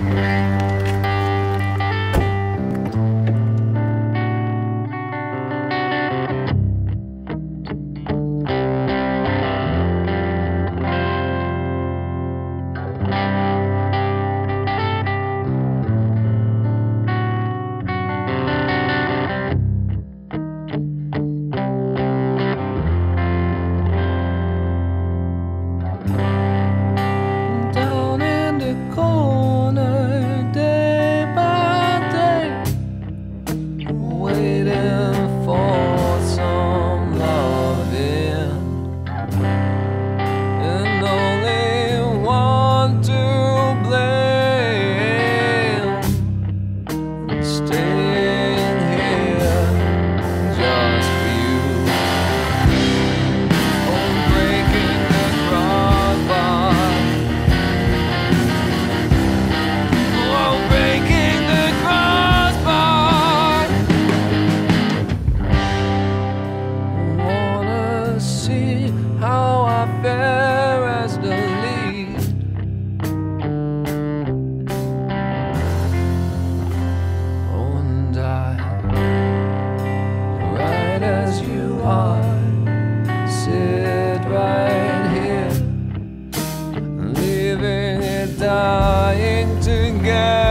Mm-hmm. apart. Sit right here, living and dying together.